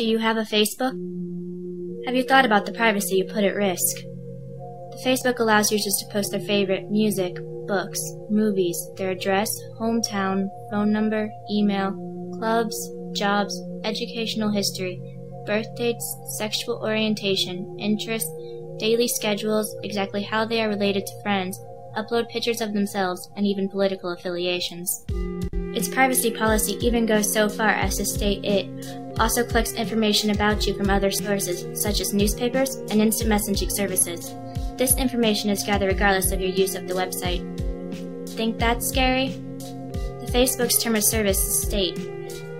Do you have a Facebook? Have you thought about the privacy you put at risk? The Facebook allows users to post their favorite music, books, movies, their address, hometown, phone number, email, clubs, jobs, educational history, birth dates, sexual orientation, interests, daily schedules, exactly how they are related to friends, upload pictures of themselves, and even political affiliations. Its privacy policy even goes so far as to state it also collects information about you from other sources, such as newspapers and instant messaging services. This information is gathered regardless of your use of the website. Think that's scary? The Facebook's term of service state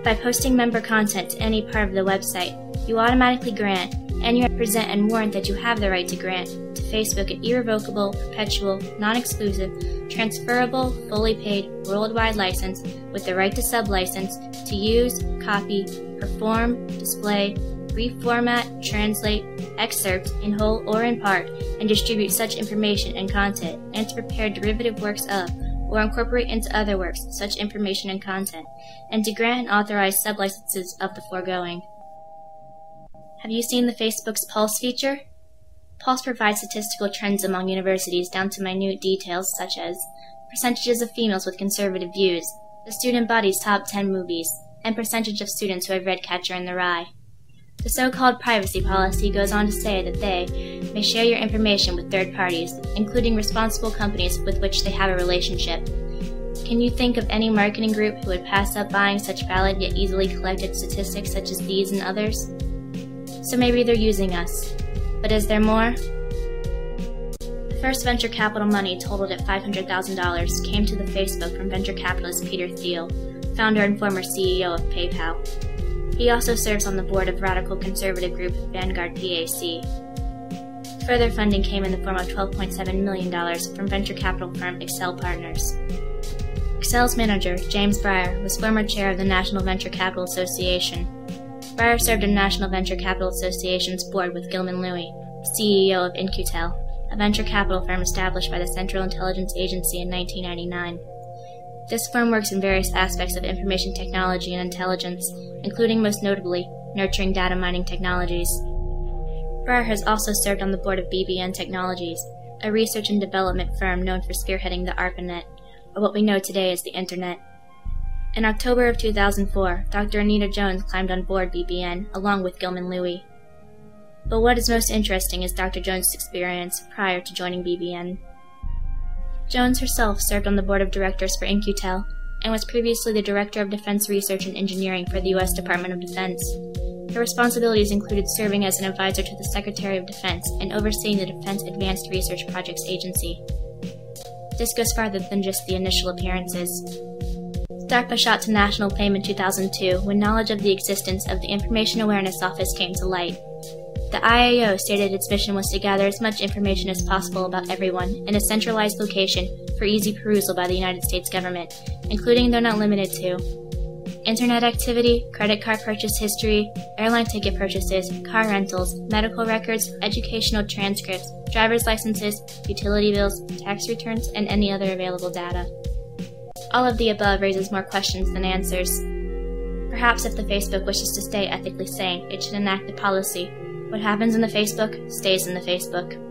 by posting member content to any part of the website, you automatically grant and you represent and warrant that you have the right to grant to Facebook an irrevocable, perpetual, non exclusive, transferable, fully paid, worldwide license with the right to sublicense to use, copy, perform, display, reformat, translate, excerpt in whole or in part, and distribute such information and content, and to prepare derivative works of, or incorporate into other works such information and content, and to grant and authorize sublicenses of the foregoing. Have you seen the Facebook's Pulse feature? Pulse provides statistical trends among universities down to minute details such as percentages of females with conservative views, the student body's top 10 movies, and percentage of students who have read Catcher in the Rye. The so-called privacy policy goes on to say that they may share your information with third parties, including responsible companies with which they have a relationship. Can you think of any marketing group who would pass up buying such valid yet easily collected statistics such as these and others? So maybe they're using us. But is there more? The first venture capital money totaled at $500,000 came to the Facebook from venture capitalist Peter Thiel, founder and former CEO of PayPal. He also serves on the board of radical conservative group Vanguard PAC. Further funding came in the form of $12.7 million from venture capital firm Accel Partners. Accel's manager, James Breyer, was former chair of the National Venture Capital Association Breyer served on National Venture Capital Association's board with Gilman Louie, CEO of In-Q-Tel, a venture capital firm established by the Central Intelligence Agency in 1999. This firm works in various aspects of information technology and intelligence, including most notably nurturing data mining technologies. Breyer has also served on the board of BBN Technologies, a research and development firm known for spearheading the ARPANET, or what we know today as the Internet. In October of 2004, Dr. Anita Jones climbed on board BBN along with Gilman Louie. But what is most interesting is Dr. Jones' experience prior to joining BBN. Jones herself served on the board of directors for In-Q-Tel and was previously the Director of Defense Research and Engineering for the U.S. Department of Defense. Her responsibilities included serving as an advisor to the Secretary of Defense and overseeing the Defense Advanced Research Projects Agency. This goes farther than just the initial appearances. DARPA shot to national fame in 2002 when knowledge of the existence of the Information Awareness Office came to light. The IAO stated its mission was to gather as much information as possible about everyone in a centralized location for easy perusal by the United States government, including though not limited to internet activity, credit card purchase history, airline ticket purchases, car rentals, medical records, educational transcripts, driver's licenses, utility bills, tax returns, and any other available data. All of the above raises more questions than answers. Perhaps if the Facebook wishes to stay ethically sane, it should enact the policy what happens in the Facebook stays in the Facebook.